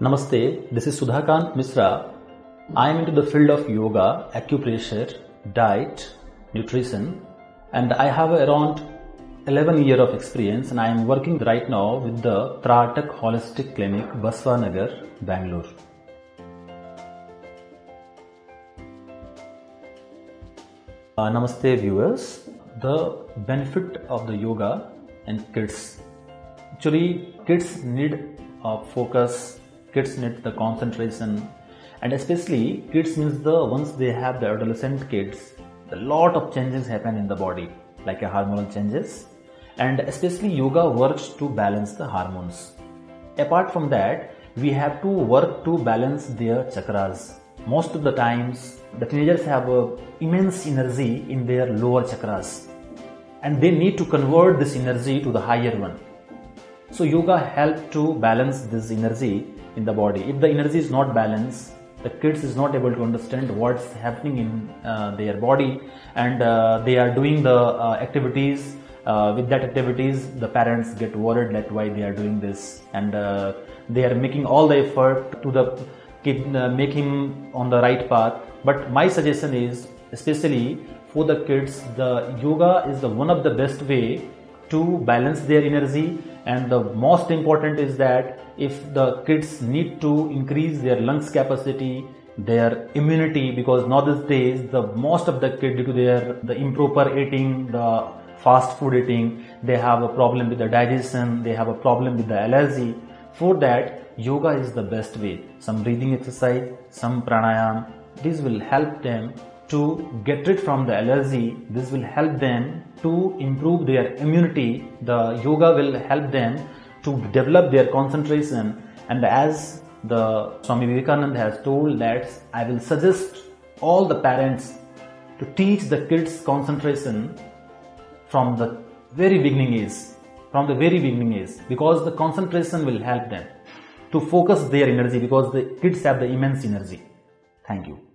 Namaste, this is Sudhakant Mishra. I am into the field of yoga, acupressure, diet, nutrition, and I have around 11 year of experience and I am working right now with the Tratak Holistic Clinic, Baswanagar, Bangalore. Uh, namaste viewers. The benefit of the yoga and kids. Actually, kids need uh, focus, kids need the concentration, and especially kids means the once they have the adolescent kids, a lot of changes happen in the body, like a hormonal changes, and especially yoga works to balance the hormones. Apart from that, we have to work to balance their chakras. Most of the times, the teenagers have immense energy in their lower chakras, and they need to convert this energy to the higher one. So yoga help to balance this energy in the body. If the energy is not balanced, the kids is not able to understand what's happening in uh, their body, and uh, they are doing the uh, activities. Uh, with that activities, the parents get worried that why they are doing this, and uh, they are making all the effort to the kid, uh, make him on the right path. But my suggestion is, especially for the kids, the yoga is the one of the best way to balance their energy. And the most important is that if the kids need to increase their lungs capacity their immunity because nowadays the most of the kids due to their the improper eating the fast food eating they have a problem with the digestion they have a problem with the allergy. For that yoga is the best way. Some breathing exercise some pranayam this will help them to get rid from the allergy this will help them to improve their immunity. The yoga will help them to develop their concentration. And as the swami vivekananda has told that i will suggest all the parents to teach the kids concentration from the very beginning is from the very beginning is because the concentration will help them to focus their energy because the kids have the immense energy. Thank you